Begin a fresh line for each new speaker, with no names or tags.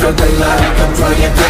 Something like a prayer